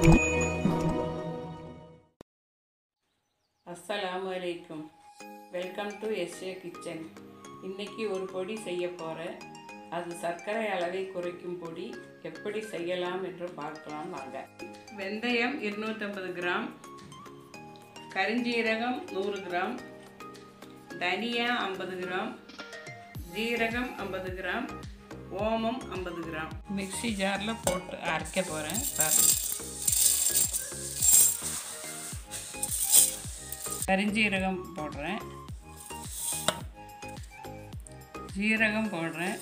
அஸ்ஸலாம் வலைக்கும் welcome to S A kitchen. இன்னைக்கு ஒரு பொடி செய்ய போகிறேன் அது சர்க்கரை அளவை குறைக்கும் பொடி. எப்படி செய்யலாம் என்று பார்க்கலாம் வாங்க. வெந்தயம் இருநூற்றம்பது கிராம். கருஞ்சீரகம் நூறு கிராம். தனியா ஐம்பது கிராம். ஜீரகம் ஐம்பது கிராம். ஓமம் ஐம்பது கிராம். மிக்சி ஜாரில் போட்டு அரைக்க போகிறேன் பாருங்கள் கரிஞ்சீரகம் போடுறேன். ஜீரகம் போடுறேன்.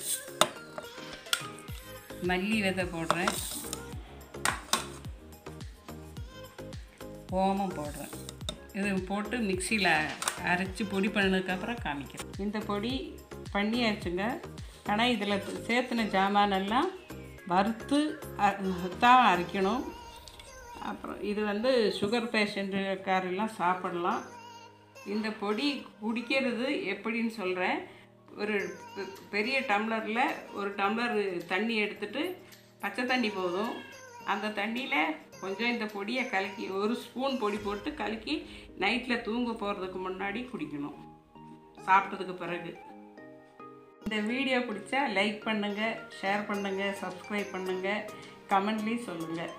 மல்லி விதை போடுறேன். ஓமம் போடுறேன். இது போட்டு மிக்சியில் அரைச்சி பொடி பண்ணதுக்கப்புறம் காமிக்கிறேன். இந்த பொடி பண்ணியாச்சுங்க ஆனால் இதில் சேர்த்துன ஜாமானெல்லாம் வறுத்து தான் அரைக்கணும். அப்புறம் இது வந்து சுகர் பேஷண்ட்டுக்காரெல்லாம் சாப்பிடலாம். இந்த பொடி குடிக்கிறது எப்படின்னு சொல்கிறேன் ஒரு பெரிய டம்ளரில் ஒரு டம்ளர் தண்ணி எடுத்துட்டு பச்சை தண்ணி போதும். அந்த தண்ணியில் கொஞ்சம் இந்த பொடியை கலக்கி ஒரு ஸ்பூன் பொடி போட்டு கலக்கி நைட்டில் தூங்க போகிறதுக்கு முன்னாடி குடிக்கணும். சாப்பிட்டதுக்கு பிறகு. இந்த வீடியோ பிடிச்சா லைக் பண்ணுங்கள் ஷேர் பண்ணுங்கள் சப்ஸ்கிரைப் பண்ணுங்கள் கமெண்ட்லேயும் சொல்லுங்கள்